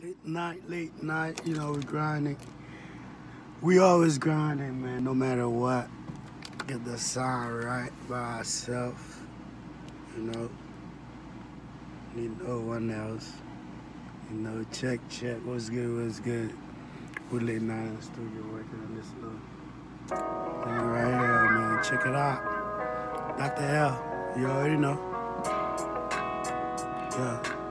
Late night, late night, you know, we grinding. We always grinding, man, no matter what. Get the sound right by ourselves, you know. Need no one else. You know, check, check, what's good, what's good. We're late night in the studio working on this little thing right here, man. Check it out. Dr. L, you already know. Yeah.